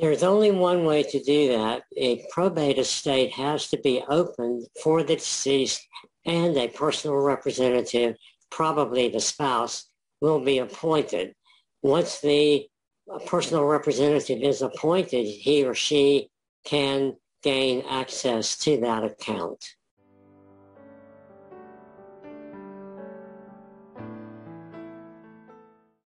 There's only one way to do that. A probate estate has to be opened for the deceased and a personal representative, probably the spouse, will be appointed. Once the personal representative is appointed, he or she can gain access to that account.